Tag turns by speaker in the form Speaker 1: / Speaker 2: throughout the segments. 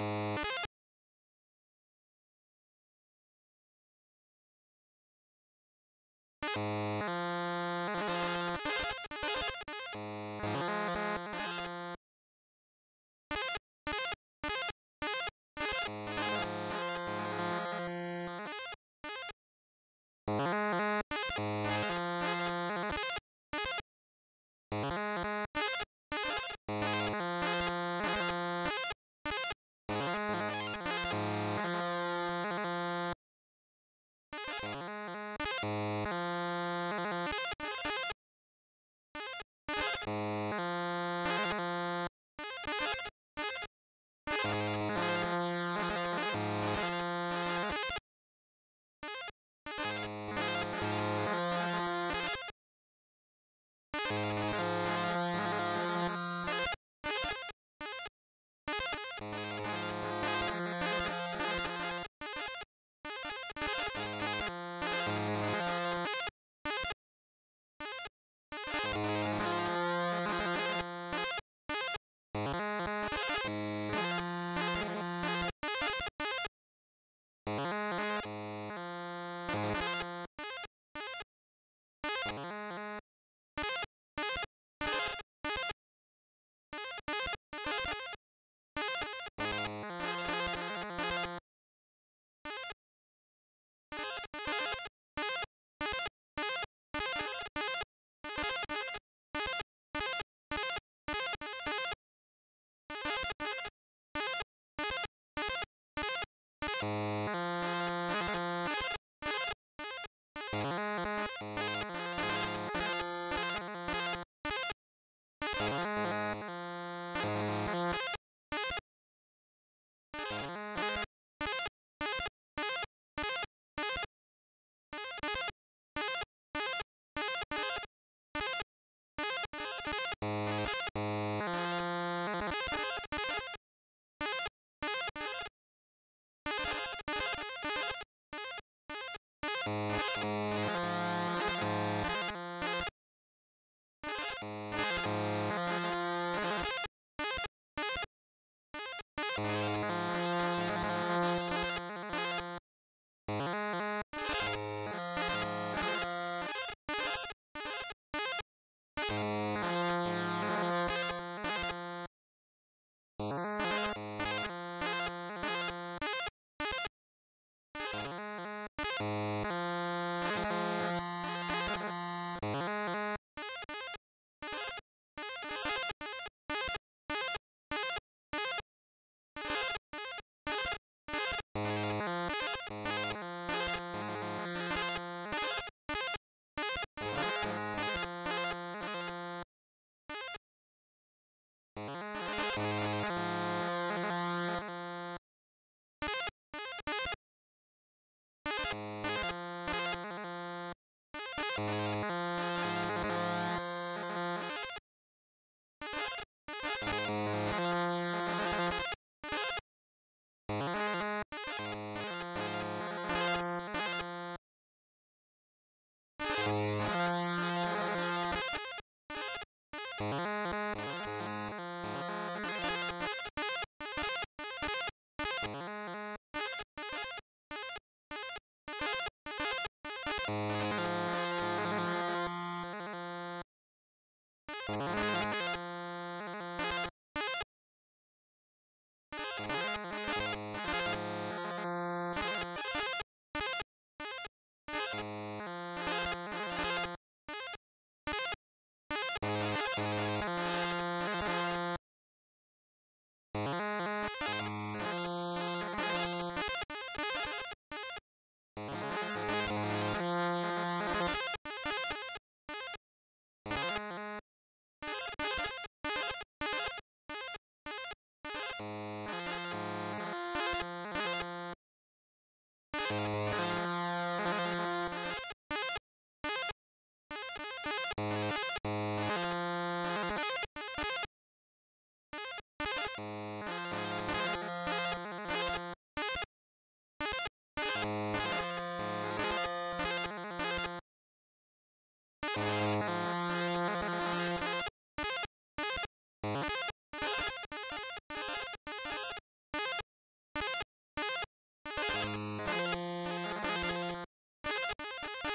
Speaker 1: you
Speaker 2: Música Thank you.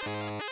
Speaker 2: Thank you.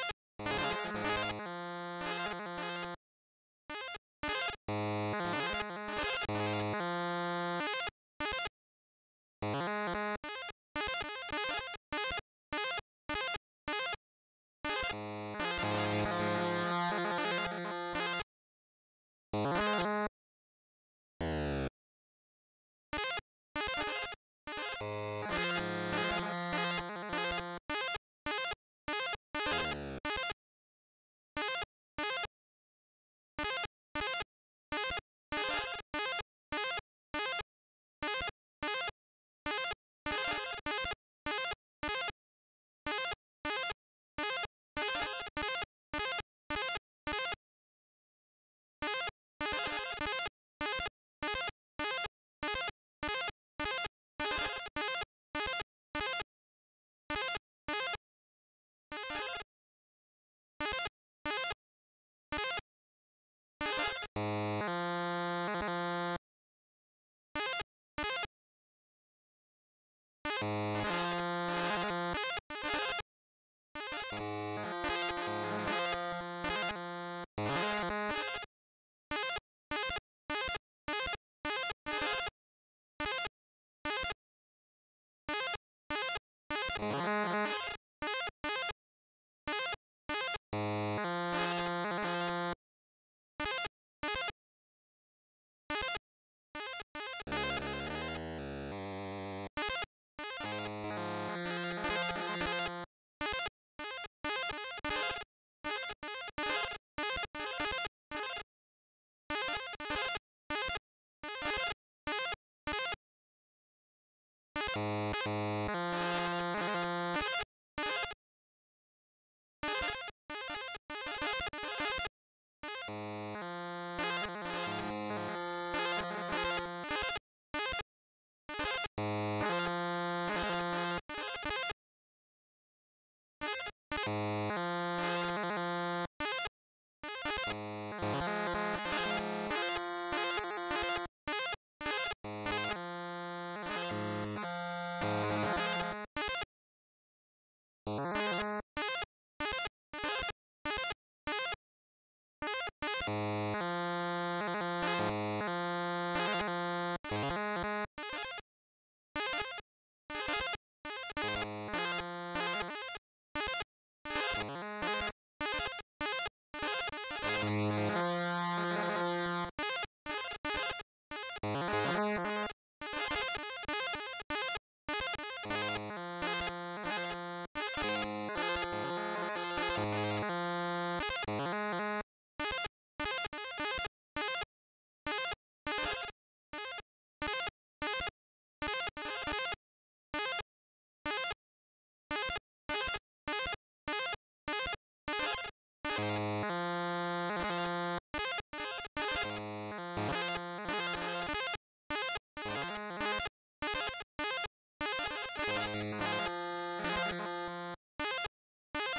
Speaker 2: you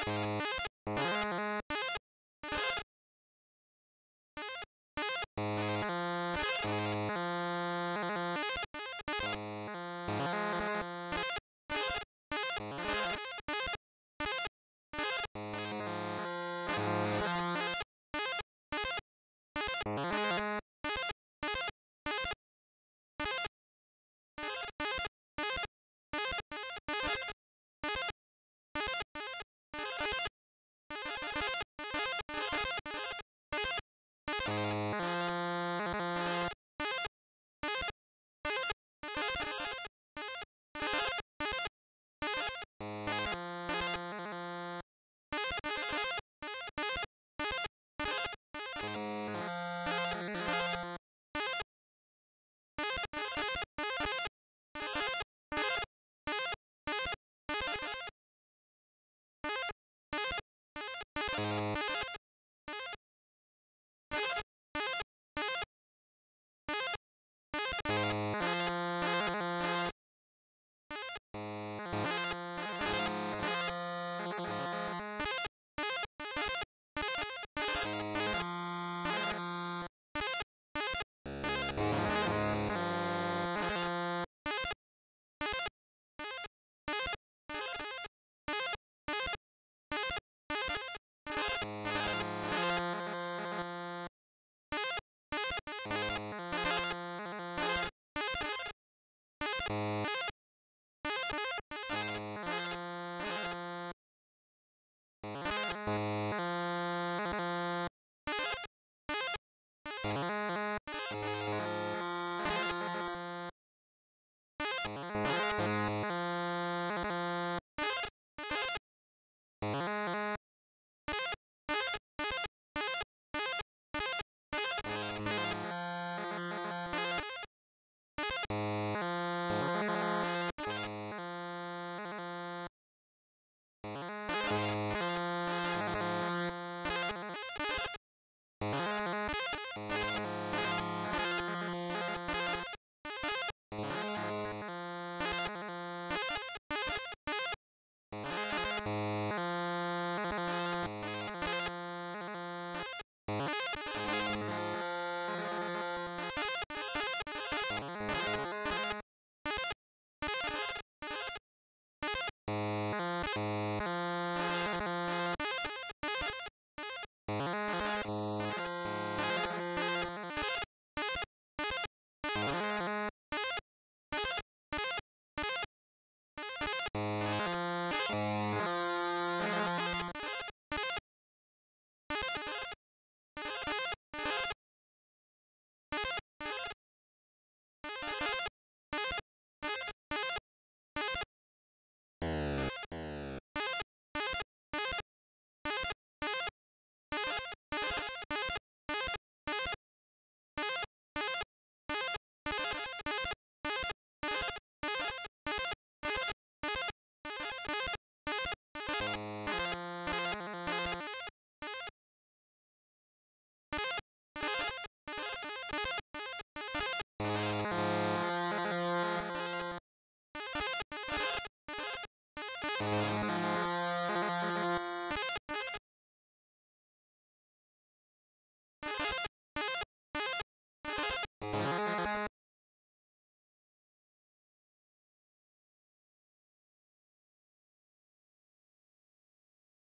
Speaker 2: you